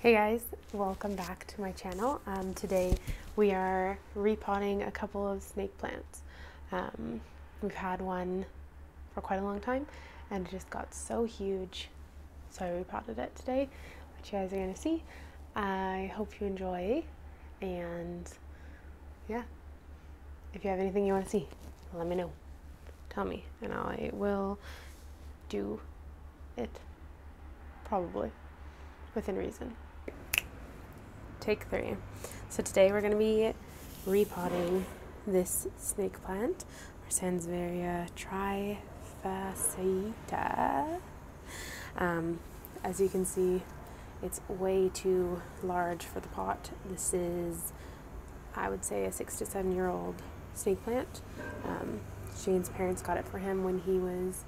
Hey guys, welcome back to my channel. Um, today we are repotting a couple of snake plants. Um, we've had one for quite a long time and it just got so huge so I repotted it today which you guys are going to see. I hope you enjoy and yeah, if you have anything you want to see, let me know. Tell me and I will do it probably within reason take three. So today we're going to be repotting this snake plant, or Sansevieria trifasciata. Um, as you can see, it's way too large for the pot. This is, I would say, a six to seven year old snake plant. Um, Shane's parents got it for him when he was,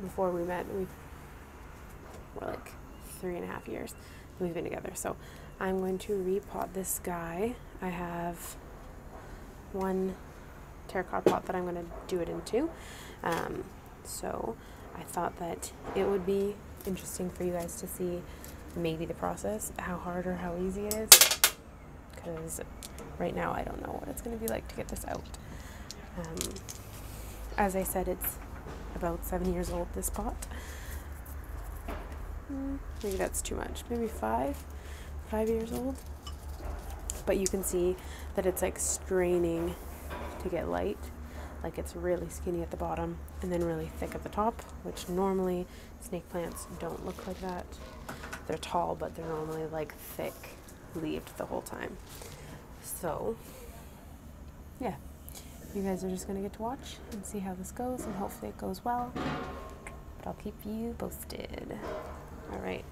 before we met, we were like three and a half years been together. So I'm going to repot this guy. I have one terracotta pot that I'm going to do it into. Um, so I thought that it would be interesting for you guys to see maybe the process, how hard or how easy it is. Because right now I don't know what it's going to be like to get this out. Um, as I said, it's about seven years old, this pot. Maybe that's too much. Maybe five five years old. But you can see that it's like straining to get light. Like it's really skinny at the bottom and then really thick at the top, which normally snake plants don't look like that. They're tall, but they're normally like thick leaved the whole time. So, yeah, you guys are just gonna get to watch and see how this goes, and hopefully it goes well. But I'll keep you posted. All right.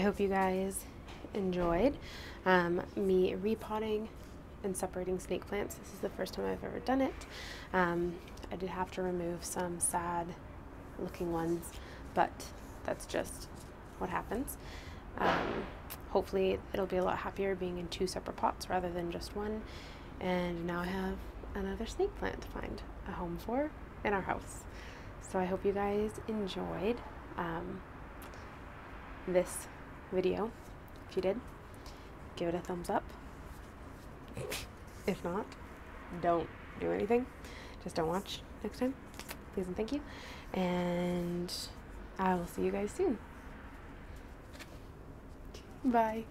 Hope you guys enjoyed um, me repotting and separating snake plants. This is the first time I've ever done it. Um, I did have to remove some sad looking ones, but that's just what happens. Um, hopefully it'll be a lot happier being in two separate pots rather than just one. And now I have another snake plant to find a home for in our house. So I hope you guys enjoyed um, this video. If you did, give it a thumbs up. If not, don't do anything. Just don't watch next time. Please and thank you. And I will see you guys soon. Bye.